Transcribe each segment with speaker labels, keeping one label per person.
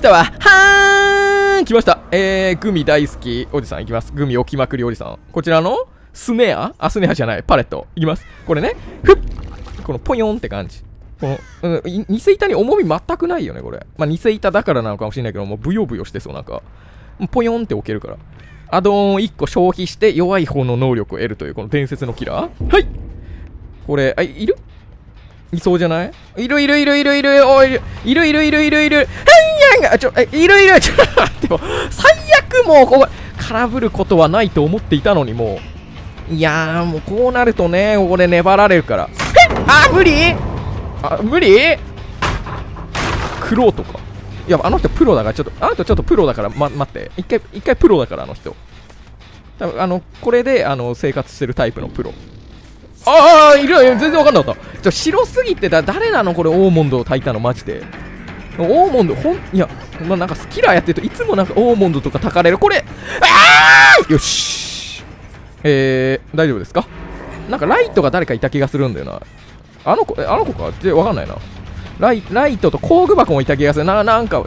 Speaker 1: 来たわ。はーん。来ました。えー、グミ大好き。おじさんいきます。グミ置きまくりおじさん。こちらのスネア？あ、スネアじゃない、パレット。いきます。これね、ふっ。このポヨンって感じ。この、うん、偽板に重み全くないよね、これ。まあ、偽板だからなのかもしれないけど、もうブヨブヨしてそう、なんか。ポヨンって置けるから。アドオン1個消費して弱い方の能力を得るという、この伝説のキラー。はい。これ、あ、いる？いそうじゃない？いるいるいるいるいるおいるいるいるいるいるいるはいやんちょ、え、いるいるちょ、でも、最悪もう、ここ、空振ることはないと思っていたのに、もう。いやー、もうこうなるとね、ここで粘られるから。えあ、無理？あ、無理？クロートか。いや、あの人プロだから、ちょっと、あの人ちょっとプロだから、ま、待って。一回、一回プロだから、あの人。多分あの、これで、あの、生活してるタイプのプロ。ああ、いる全然わかんなかった。ちょ、白すぎてだ、誰なのこれ、オーモンドを炊いたの、マジで。オーモンド、ほん、いや、まあ、なんかスキラーやってるといつもなんかオーモンドとか炊かれる。これ、ああよし。えー、大丈夫ですか？なんかライトが誰かいた気がするんだよな。あの子、あの子か？ってわかんないな。ライライトと工具箱もいた気がする。な、なんか、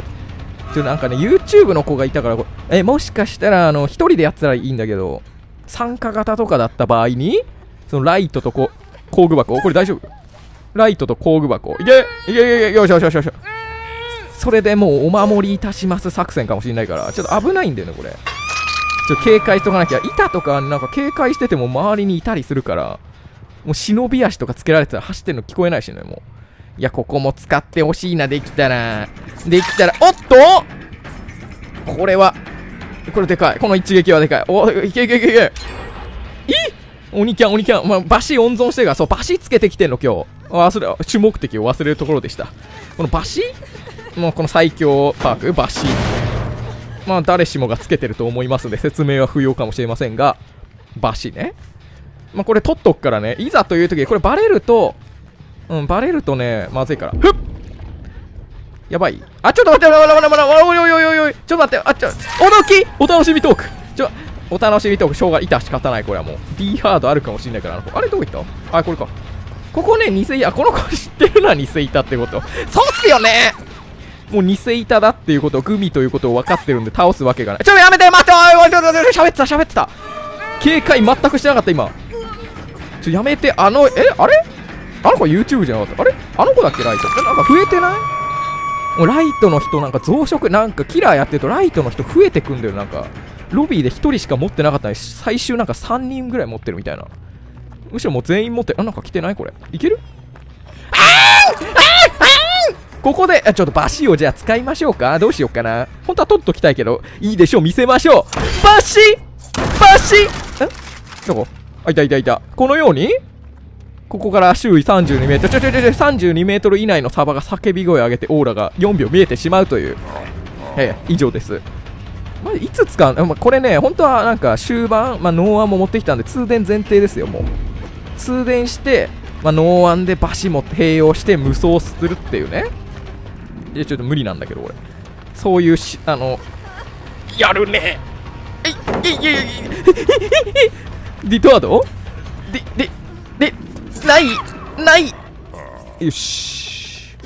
Speaker 1: ちょなんかね、YouTube の子がいたからこれ、え、もしかしたら、あの、一人でやってたらいいんだけど、参加型とかだった場合に、そのライトとこ工具箱、これ大丈夫？ライトと工具箱。いけいけいけよしよしよしよし。それでもうお守りいたします作戦かもしれないから、ちょっと危ないんだよね、これ。ちょっと警戒しとかなきゃ。板とかなんか警戒してても周りにいたりするから、もう忍び足とかつけられてたら走ってるの聞こえないしね、もう。いや、ここも使ってほしいな、できたら。できたら、おっとこれは、これでかい。この一撃はでかい。お、いけいけいけいけ。いっ鬼キャン、鬼キャン。まあ、バシ温存してるから、そう、バシつけてきてんの、今日。忘れ、主目的を忘れるところでした。このバシもうこの最強パーク、バシ。まあ誰しもがつけてると思いますので説明は不要かもしれませんが、バシね。まあこれ取っとくからね、いざという時これバレると、うん、バレるとね、まずいから。ふっやばい。あ、ちょっと待って、待って、待って、待って、おいおいおいおいおい、ちょっと待って、あ、ちょ、おどきお楽しみトーク。ちょ、お楽しみトーク、しょうが、いた仕方ない、これはもう。D ハードあるかもしれないから、あれどこ行った？あ、これか。ここね、偽板、この子知ってるな、偽板ってこと。そうっすよねもう偽板だっていうこと、グミということを分かってるんで倒すわけがない。ちょ、やめて待っておいおいちょ、ちょ、ちょ、喋ってた、喋ってた警戒全くしてなかった、今。ちょ、やめて、あの、え、あれ？あの子 YouTube じゃなかった？あれ？あの子だっけ、ライト？え、なんか増えてない？もうライトの人なんか増殖、なんかキラーやってるとライトの人増えてくんだよ、なんか。ロビーで1人しか持ってなかったのに、最終なんか3人ぐらい持ってるみたいな。むしろもう全員持ってる。あ、なんか来てない？これ。いける？あーあーここで、ちょっとバシをじゃあ使いましょうかどうしようかな。本当は取っときたいけど、いいでしょう、見せましょう。バシバシんどこ？あ、いたいたいた。このように、ここから周囲32メートル、ちょちょちょちょ、32メートル以内のサバが叫び声を上げてオーラが4秒見えてしまうという。ええ、以上です。まあ、いつ使うの、まあ、これね、本当はなんか終盤、まあ、ノーアンも持ってきたんで、通電前提ですよ、もう。通電して、まあ、ノーアンでバシも併用して無双するっていうね。いや、ちょっと無理なんだけど、俺。そういうし、あの、やるねえい、い、い、い、い、ディトワードで、で、で、ない、ないよし。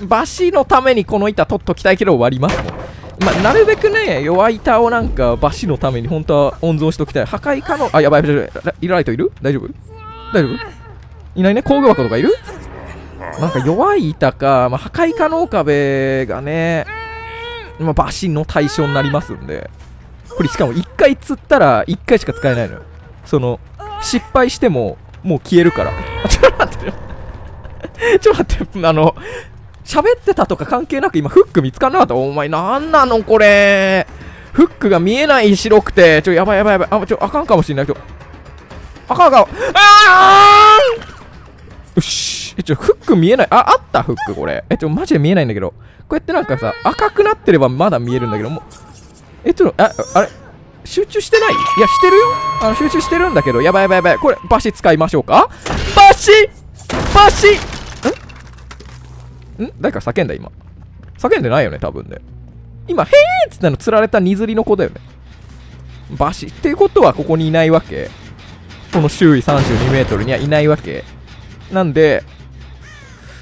Speaker 1: バシのためにこの板取っときたいけど終わりますもん。まあ、なるべくね、弱い板をなんか、バシのために本当は温存しときたい。破壊可能、あ、やばい、やばい、やばい。いライトいる？大丈夫？大丈夫？いないね？工具箱とかいる？なんか弱い板か、まあ、破壊可能壁がね、まあ、バシの対象になりますんで、これしかも1回釣ったら1回しか使えないのよ。その、失敗しても、もう消えるから。ちょっと待って、ちょっと待って、あの、喋ってたとか関係なく今フック見つかんなかったお前なんなのこれフックが見えない白くて、ちょ、やばいやばいやばい。あ、ちょ、あかんかもしんないけど。あかんかん。あーよし。え、ちょ、フック見えない。あ、あったフック、これ。え、ちょ、マジで見えないんだけど。こうやってなんかさ、赤くなってればまだ見えるんだけど、も。え、ちょっと、あ、あれ？集中してない？いや、してるよあの、集中してるんだけど、やばいやばいやばい。これ、バシ使いましょうか？バシバシん？誰か叫んだ、今。叫んでないよね、多分ね。今、へーっつったの釣られた荷釣りの子だよね。バシっていうことはここにいないわけ。この周囲32メートルにはいないわけ。なんで、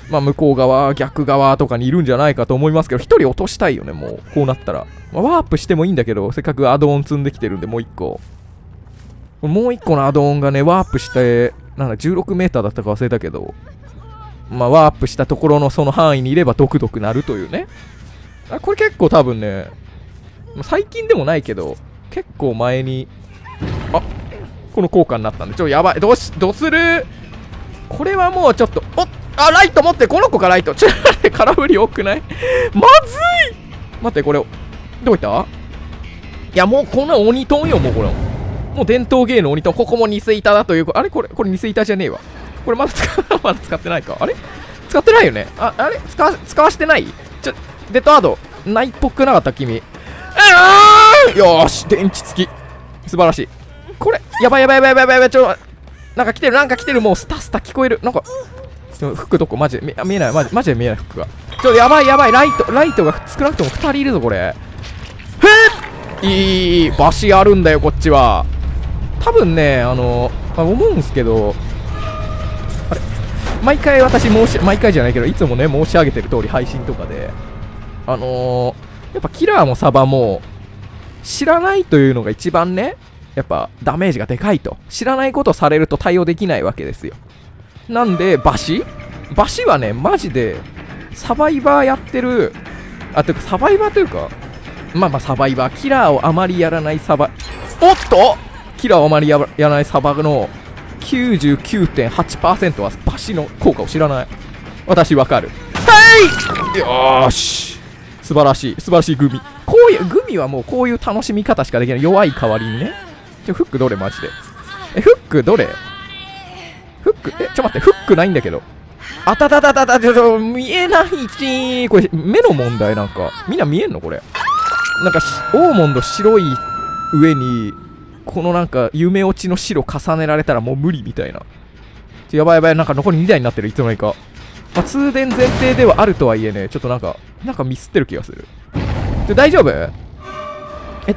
Speaker 1: まあ、向こう側、逆側とかにいるんじゃないかと思いますけど、1人落としたいよね、もう。こうなったら。まあ、ワープしてもいいんだけど、せっかくアドオン積んできてるんで、もう1個。もう1個のアドオンがね、ワープして、なんだ、16メーターだったか忘れたけど、まあ、ワープしたところのその範囲にいればドクドクなるというね。あこれ結構多分ね、最近でもないけど、結構前に、あこの効果になったんで、ちょ、やばい。どうし、どうする？これはもうちょっと、おあ、ライト持って、この子かライト。ちょ、待って空振り多くない？まずい待って、これ、どこ行った？いや、もうこんな鬼トンよ、もうこれ。もう伝統芸能鬼トン。ここも偽板だという、あれ？これ、これ偽板じゃねえわ。これまだ使、まだ使ってないか。あれ？使ってないよねあ、あれ？使、使わしてない？ちょ、デッドアード、ないっぽくなかった？君。あーよーし、電池付き。素晴らしい。これ、やばいやばいやばいやばいやばい、ちょ、なんか来てる、なんか来てる、もうスタスタ聞こえる。なんか、服どこ？マジで見えない、マジマジで見えない服が。ちょ、やばいやばい、ライト、ライトが少なくとも2人いるぞ、これ。へっいい、バシあるんだよ、こっちは。多分ね、あの、まあ、思うんすけど、毎回私申し、毎回じゃないけど、いつもね、申し上げてる通り配信とかで、あのー、やっぱキラーもサバも、知らないというのが一番ね、やっぱダメージがでかいと。知らないことされると対応できないわけですよ。なんで、バシ？バシはね、マジで、サバイバーやってる、あ、てかサバイバーというか、まあまあサバイバー、キラーをあまりやらないサバ、おっとキラーをあまりやらないサバの99.8%はバシの効果を知らない。私わかる。はいよーし素晴らしい、素晴らしいグミ。こういう、グミはもうこういう楽しみ方しかできない。弱い代わりにね。ちょ、フックどれマジで？え、フックどれ？フックえ、ちょ待って、フックないんだけど。あたたたたた、ちょ、ちょ、見えないしこれ、目の問題なんか。みんな見えんのこれ。なんか、オーモンド白い上に、このなんか、夢落ちの白重ねられたらもう無理みたいな。やばいやばい、なんか残り2台になってる、いつの間にか。まあ、通電前提ではあるとはいえね、ちょっとなんか、なんかミスってる気がする。ちょ、大丈夫？え、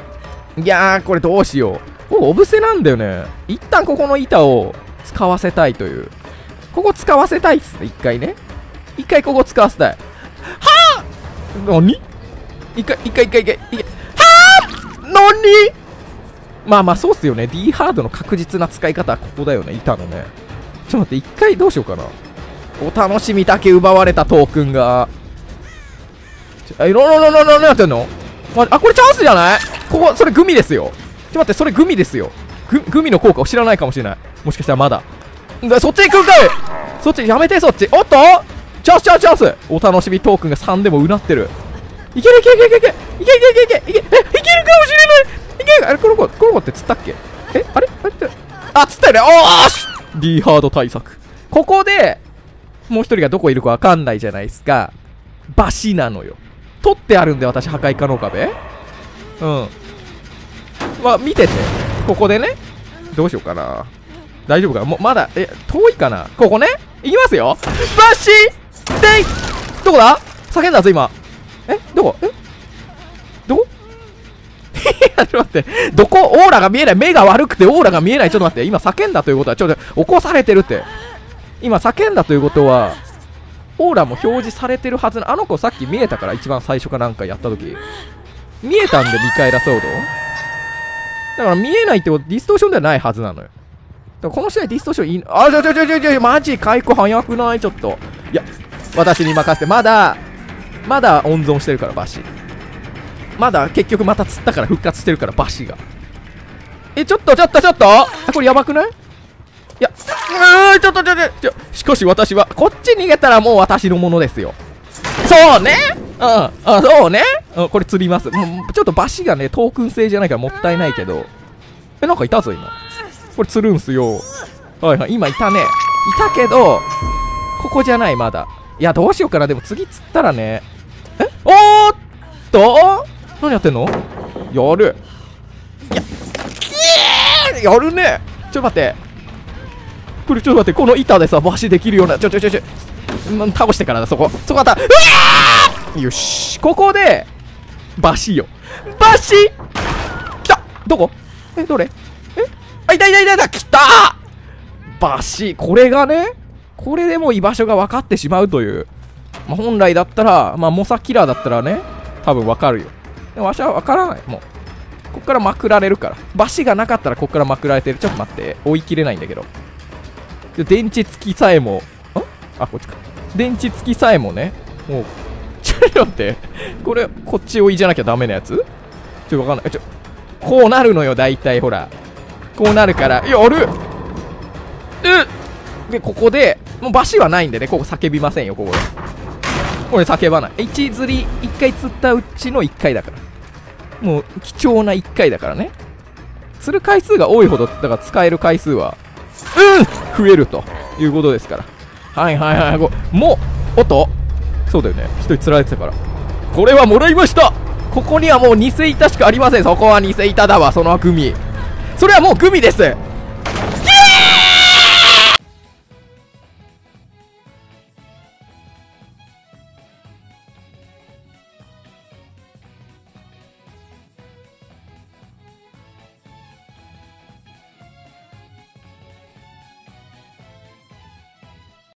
Speaker 1: いやー、これどうしよう。ここオブセなんだよね。一旦ここの板を使わせたいという。ここ使わせたいっすね、一回ね。一回ここ使わせたい。はぁ何？一回、一回、一回、一回、はぁ何？まあまあそうっすよね。D ハードの確実な使い方はここだよね、板のね。ちょっと待って、一回どうしようかな。お楽しみだけ奪われたトークンが。え、ロロロロロロやってんの？あ、これチャンスじゃない？ここ、それグミですよ。ちょっと待って、それグミですよ。ググミの効果を知らないかもしれない。もしかしたらまだ。そっち行くんかいそっち、やめてそっち。おっと？チャンスチャンスチャンスお楽しみトークンが3でもうなってる。いけるいけるいけるいけるいけるいけるいけるいけって釣ったっけ？えあれ？あれってあ、釣ったよねおーし !D ハード対策。ここで、もう一人がどこいるかわかんないじゃないですか。バシなのよ。取ってあるんで、私、破壊可能壁うん。まあ、見てて。ここでね。どうしようかな。大丈夫かも、まだ、え、遠いかな？ここねいきますよバシでいどこだ？叫んだぞ、今。え？どこ？え？や、ちょっと待って。どこ？オーラが見えない。目が悪くてオーラが見えない。ちょっと待って。今叫んだということは、ちょっと、起こされてるって。今叫んだということは、オーラも表示されてるはずな、あの子さっき見えたから一番最初かなんかやった時。見えたんでミカエラソードだから見えないってこと、ディストーションではないはずなのよ。だからこの試合ディストーションいい、あ、ちょちょちょちょちょ、マジ回復早くない？ちょっと。いや、私に任せて、まだ、まだ温存してるから、バシ。まだ結局また釣ったから復活してるから、バシが。え、ちょっとちょっとちょっとこれやばくない？いや、うーちょっとちょっとちょ、しかし私は、こっち逃げたらもう私のものですよ。そうねうん、あ、そうねうん、これ釣ります。もう、ちょっとバシがね、トークン製じゃないからもったいないけど。え、なんかいたぞ、今。これ釣るんすよ。はいはい、今いたね。いたけど、ここじゃない、まだ。いや、どうしようかな。でも次釣ったらね。え？おーっと何やってんの？やる。や、やるねちょっと待って。これちょっと待って、この板でさ、バシできるような、ちょちょちょちょ、倒してからだ、そこ。そこあった。うわーよし。ここで、バシよ。バシ来たどこ？え、どれ？え？あ、いたいたいたいた来たバシこれがね、これでもう居場所が分かってしまうという。まあ、本来だったら、まあ、モサキラーだったらね、多分分かるよ。でもわしは分からない。もう。こっからまくられるから。バシがなかったらこっからまくられてる。ちょっと待って。追い切れないんだけど。で電池付きさえも、ん？あ、こっちか。電池付きさえもね、もう、ちょっと待って。これ、こっち追いじゃなきゃダメなやつ？ちょっとわかんない。ちょ、こうなるのよ、大体、ほら。こうなるから。やるうで、ここで、もうバシはないんでね、ここ叫びませんよ、ここで。これ叫ばない。1釣り、1回釣ったうちの1回だから。もう、貴重な1回だからね。釣る回数が多いほど、だから使える回数は、うん増えるということですから。はいはいはい。もう、おっとそうだよね。一人釣られてたから。これはもらいましたここにはもう偽板しかありません。そこは偽板だわ、そのグミ。それはもうグミです